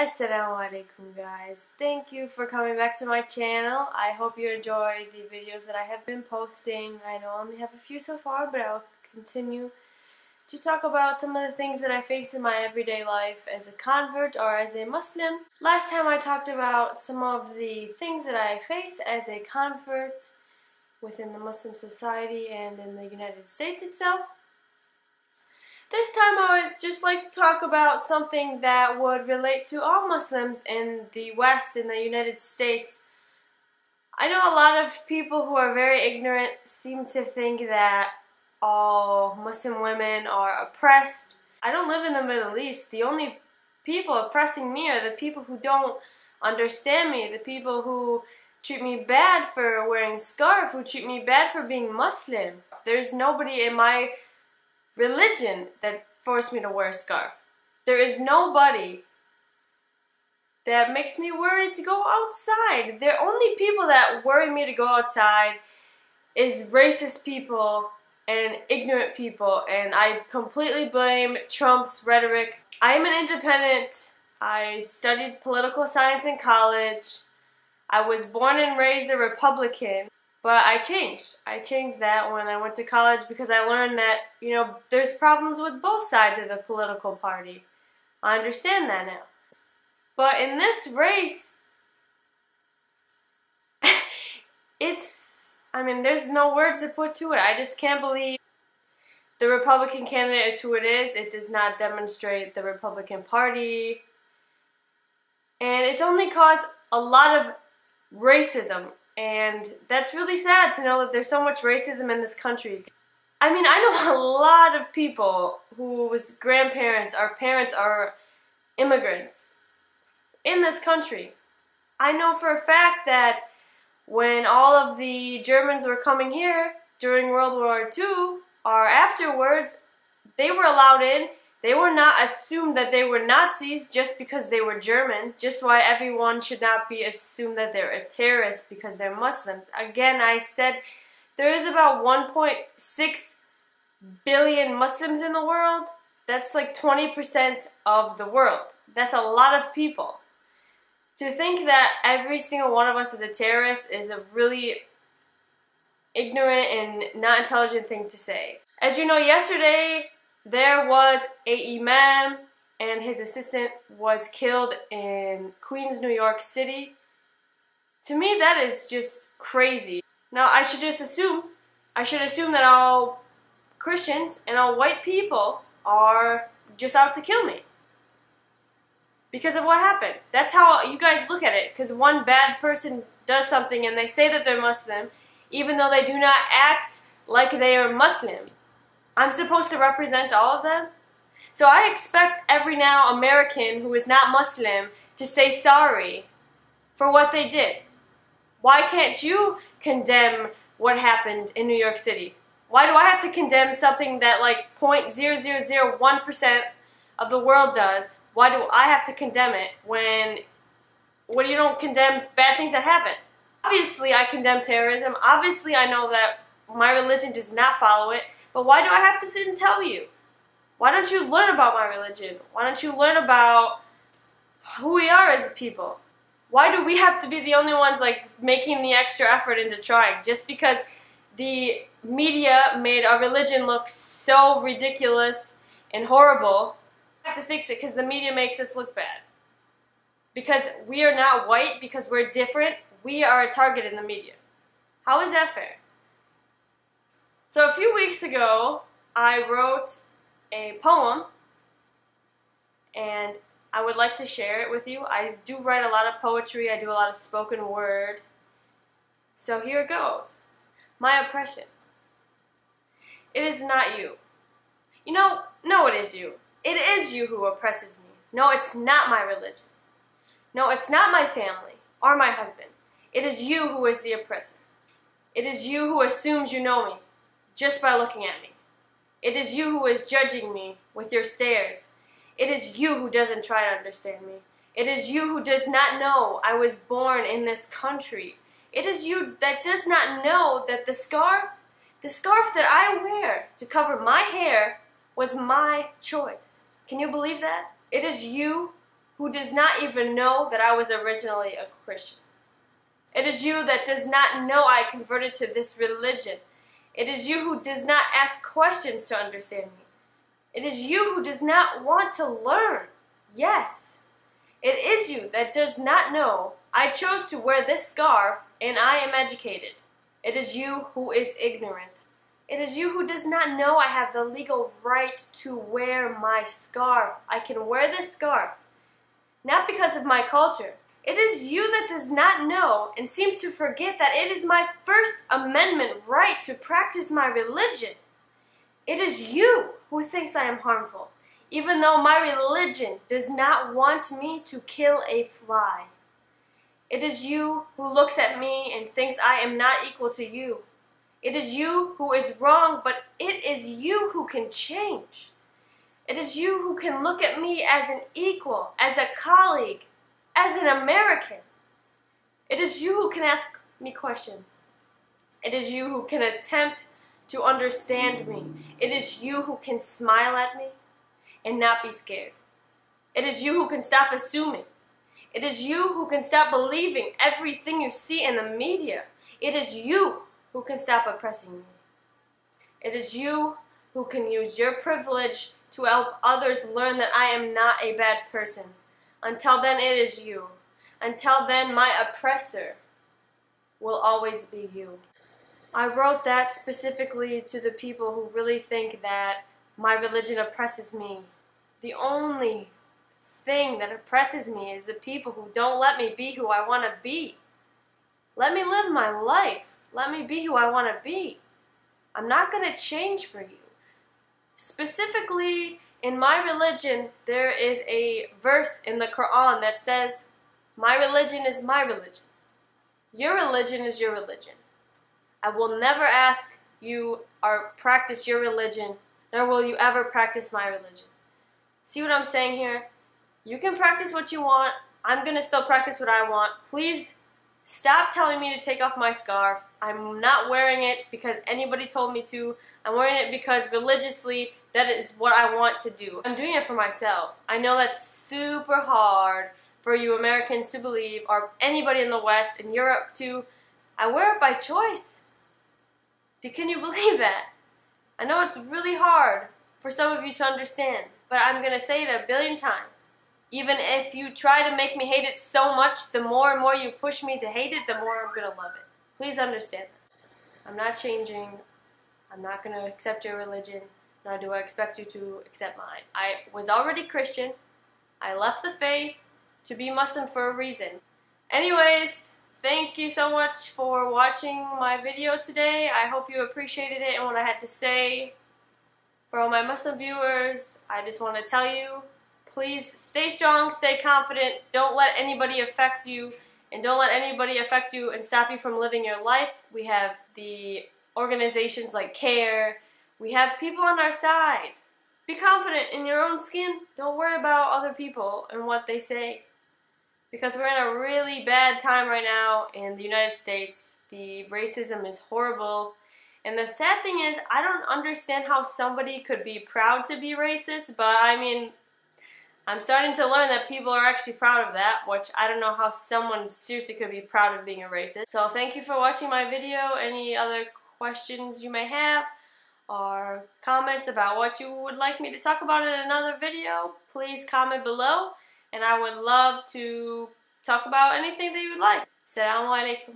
Assalamu alaikum guys. Thank you for coming back to my channel. I hope you enjoy the videos that I have been posting. I know I only have a few so far, but I'll continue to talk about some of the things that I face in my everyday life as a convert or as a Muslim. Last time I talked about some of the things that I face as a convert within the Muslim society and in the United States itself. This time I would just like to talk about something that would relate to all Muslims in the West, in the United States. I know a lot of people who are very ignorant seem to think that all Muslim women are oppressed. I don't live in the Middle East. The only people oppressing me are the people who don't understand me, the people who treat me bad for wearing scarf, who treat me bad for being Muslim. There's nobody in my religion that forced me to wear a scarf. There is nobody that makes me worried to go outside. The only people that worry me to go outside is racist people and ignorant people, and I completely blame Trump's rhetoric. I am an independent. I studied political science in college. I was born and raised a Republican. But I changed. I changed that when I went to college because I learned that, you know, there's problems with both sides of the political party. I understand that now. But in this race, it's, I mean, there's no words to put to it. I just can't believe the Republican candidate is who it is. It does not demonstrate the Republican Party. And it's only caused a lot of racism and that's really sad to know that there's so much racism in this country. I mean, I know a lot of people whose grandparents or parents are immigrants in this country. I know for a fact that when all of the Germans were coming here during World War II or afterwards, they were allowed in they were not assumed that they were Nazis just because they were German, just why everyone should not be assumed that they're a terrorist because they're Muslims. Again, I said there is about 1.6 billion Muslims in the world. That's like 20% of the world. That's a lot of people. To think that every single one of us is a terrorist is a really ignorant and not intelligent thing to say. As you know, yesterday there was a imam and his assistant was killed in Queens, New York City. To me, that is just crazy. Now, I should just assume, I should assume that all Christians and all white people are just out to kill me. Because of what happened. That's how you guys look at it. Because one bad person does something and they say that they're Muslim, even though they do not act like they are Muslim. I'm supposed to represent all of them? So I expect every now American who is not Muslim to say sorry for what they did. Why can't you condemn what happened in New York City? Why do I have to condemn something that like 0.0001% of the world does? Why do I have to condemn it when when you don't condemn bad things that happen? Obviously I condemn terrorism. Obviously I know that my religion does not follow it. But why do I have to sit and tell you? Why don't you learn about my religion? Why don't you learn about who we are as a people? Why do we have to be the only ones like making the extra effort into trying? Just because the media made our religion look so ridiculous and horrible, we have to fix it because the media makes us look bad. Because we are not white, because we're different, we are a target in the media. How is that fair? So a few weeks ago, I wrote a poem and I would like to share it with you. I do write a lot of poetry, I do a lot of spoken word. So here it goes. My oppression. It is not you. You know, no it is you. It is you who oppresses me. No, it's not my religion. No, it's not my family or my husband. It is you who is the oppressor. It is you who assumes you know me just by looking at me. It is you who is judging me with your stares. It is you who doesn't try to understand me. It is you who does not know I was born in this country. It is you that does not know that the scarf, the scarf that I wear to cover my hair was my choice. Can you believe that? It is you who does not even know that I was originally a Christian. It is you that does not know I converted to this religion. It is you who does not ask questions to understand me. It is you who does not want to learn. Yes, it is you that does not know I chose to wear this scarf and I am educated. It is you who is ignorant. It is you who does not know I have the legal right to wear my scarf. I can wear this scarf, not because of my culture. It is you that does not know and seems to forget that it is my First Amendment right to practice my religion. It is you who thinks I am harmful, even though my religion does not want me to kill a fly. It is you who looks at me and thinks I am not equal to you. It is you who is wrong, but it is you who can change. It is you who can look at me as an equal, as a colleague, as an American. It is you who can ask me questions. It is you who can attempt to understand me. It is you who can smile at me and not be scared. It is you who can stop assuming. It is you who can stop believing everything you see in the media. It is you who can stop oppressing me. It is you who can use your privilege to help others learn that I am not a bad person. Until then, it is you. Until then, my oppressor will always be you. I wrote that specifically to the people who really think that my religion oppresses me. The only thing that oppresses me is the people who don't let me be who I want to be. Let me live my life. Let me be who I want to be. I'm not going to change for you. Specifically, in my religion, there is a verse in the Quran that says, My religion is my religion. Your religion is your religion. I will never ask you or practice your religion, nor will you ever practice my religion. See what I'm saying here? You can practice what you want. I'm going to still practice what I want. Please stop telling me to take off my scarf. I'm not wearing it because anybody told me to. I'm wearing it because religiously that is what I want to do. I'm doing it for myself. I know that's super hard for you Americans to believe or anybody in the West and Europe too. I wear it by choice. Can you believe that? I know it's really hard for some of you to understand, but I'm going to say it a billion times. Even if you try to make me hate it so much, the more and more you push me to hate it, the more I'm going to love it. Please understand that. I'm not changing. I'm not going to accept your religion, nor do I expect you to accept mine. I was already Christian. I left the faith to be Muslim for a reason. Anyways, thank you so much for watching my video today. I hope you appreciated it and what I had to say. For all my Muslim viewers, I just want to tell you Please stay strong, stay confident, don't let anybody affect you, and don't let anybody affect you and stop you from living your life. We have the organizations like CAIR, we have people on our side. Be confident in your own skin. Don't worry about other people and what they say. Because we're in a really bad time right now in the United States. The racism is horrible. And the sad thing is, I don't understand how somebody could be proud to be racist, but I mean, I'm starting to learn that people are actually proud of that, which I don't know how someone seriously could be proud of being a racist. So thank you for watching my video. Any other questions you may have or comments about what you would like me to talk about in another video, please comment below and I would love to talk about anything that you would like. Assalamu alaikum.